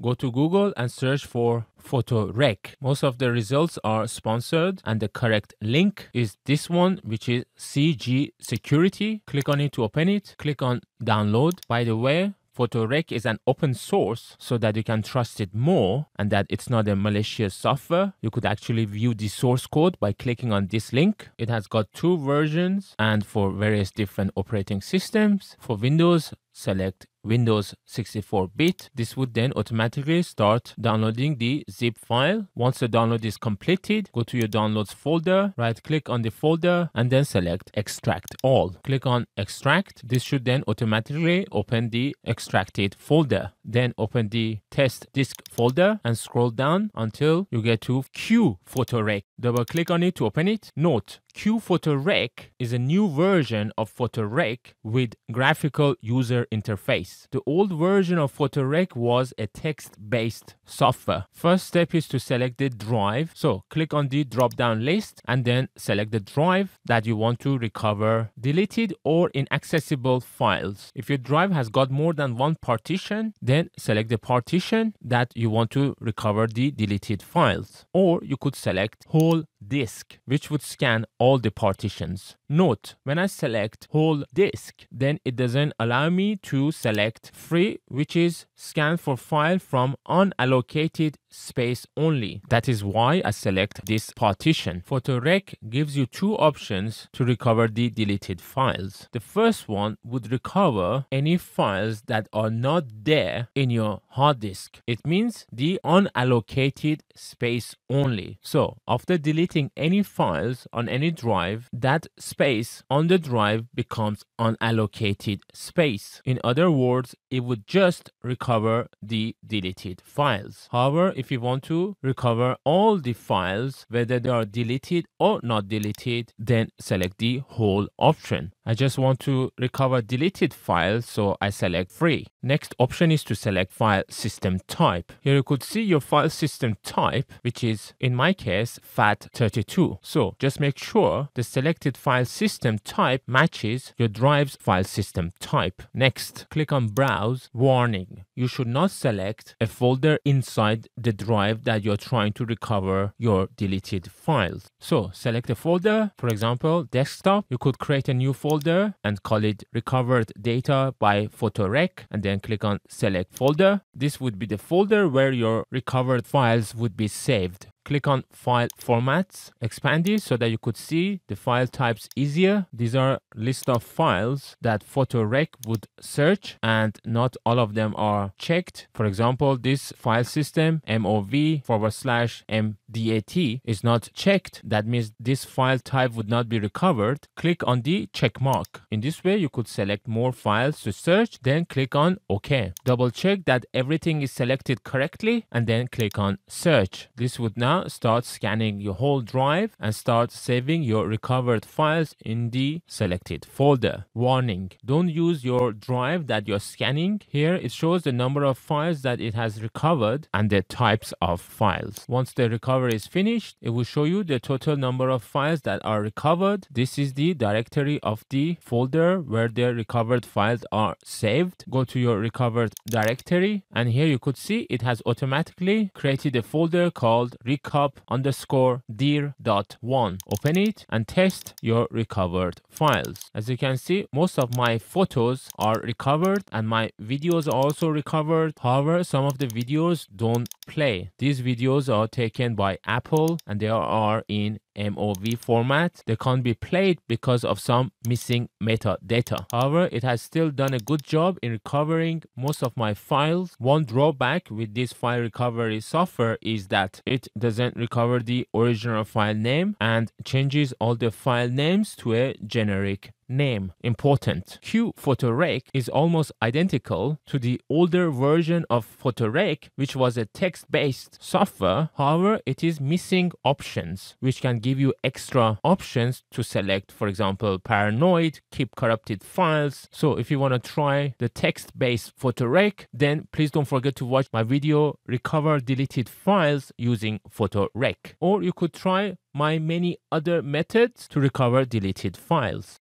go to Google and search for PhotoRec. Most of the results are sponsored and the correct link is this one which is CGSecurity. Click on it to open it. Click on download. By the way, PhotoRec is an open source so that you can trust it more and that it's not a malicious software. You could actually view the source code by clicking on this link. It has got two versions and for various different operating systems. For Windows, select Windows 64-bit. This would then automatically start downloading the zip file. Once the download is completed, go to your downloads folder, right click on the folder and then select extract all. Click on extract. This should then automatically open the extracted folder. Then open the TestDisk folder and scroll down until you get to QPhotoRec. Double click on it to open it. Note, QPhotoRec is a new version of PhotoRec with graphical user interface. The old version of PhotoRec was a text-based software. First step is to select the drive. So click on the drop-down list and then select the drive that you want to recover deleted or inaccessible files. If your drive has got more than one partition, then select the partition that you want to recover the deleted files. Or you could select whole disk, which would scan all the partitions. Note, when I select whole disk, then it doesn't allow me to select free, which is scan for file from unallocated space only. That is why I select this partition. PhotoRec gives you two options to recover the deleted files. The first one would recover any files that are not there in your hard disk. It means the unallocated space only. So after deleting any files on any drive, that space on the drive becomes unallocated space. In other words, it would just recover the deleted files. However, if you want to recover all the files, whether they are deleted or not deleted, then select the whole option. I just want to recover deleted files, so I select free. Next option is to select file system type. Here you could see your file system type, which is in my case FAT32. So just make sure the selected file system type matches your drive's file system type. Next, click on browse. Warning, you should not select a folder inside the drive that you're trying to recover your deleted files. So select a folder, for example, desktop. You could create a new folder and call it recovered data by PhotoRec and then click on select folder. This would be the folder where your recovered files would be saved click on file formats, expand it so that you could see the file types easier. These are list of files that PhotoRec would search and not all of them are checked. For example, this file system MOV forward slash MDAT is not checked. That means this file type would not be recovered. Click on the check mark. In this way, you could select more files to search, then click on OK. Double check that everything is selected correctly and then click on search. This would now start scanning your whole drive and start saving your recovered files in the selected folder. Warning, don't use your drive that you're scanning. Here it shows the number of files that it has recovered and the types of files. Once the recovery is finished, it will show you the total number of files that are recovered. This is the directory of the folder where the recovered files are saved. Go to your recovered directory and here you could see it has automatically created a folder called recup underscore dir.1. Open it and test your recovered files. As you can see, most of my photos are recovered and my videos are also recovered. However, some of the videos don't play. These videos are taken by Apple and they are in MOV format. They can't be played because of some missing metadata. However, it has still done a good job in recovering most of my files. One drawback with this file recovery software is that it doesn't recover the original file name and changes all the file names to a generic name important. QPhotoRec is almost identical to the older version of PhotoRec, which was a text-based software. However, it is missing options, which can give you extra options to select, for example, paranoid, keep corrupted files. So if you want to try the text-based PhotoRec, then please don't forget to watch my video, recover deleted files using PhotoRec. Or you could try my many other methods to recover deleted files.